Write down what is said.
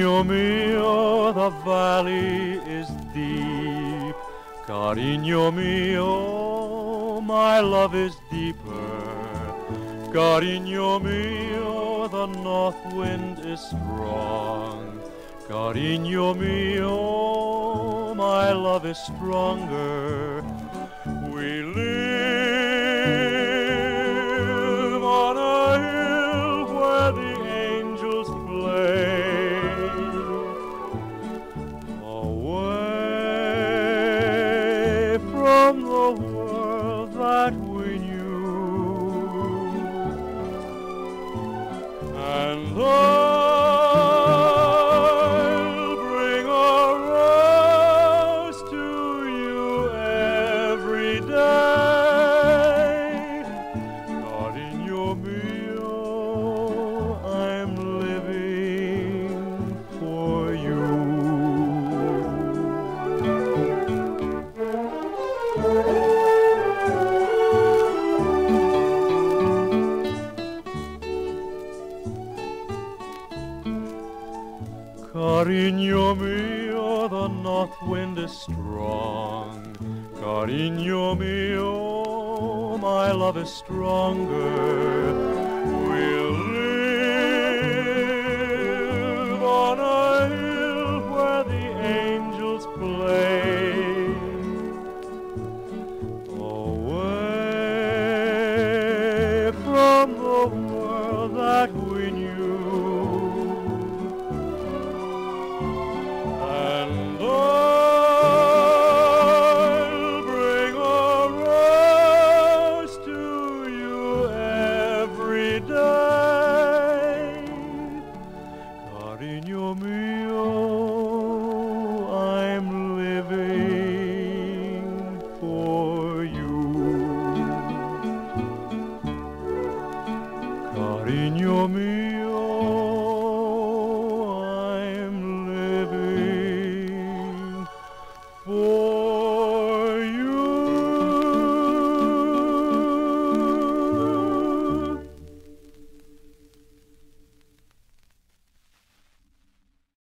Cariño mio, the valley is deep. Cariño mio, my love is deeper. Cariño mio, the north wind is strong. Cariño mio, my love is stronger. We live And Cariño mio, the north wind is strong. Cariño mio, my love is stronger. We'll live on a hill where the angels play. Away from the world that we cariño mío.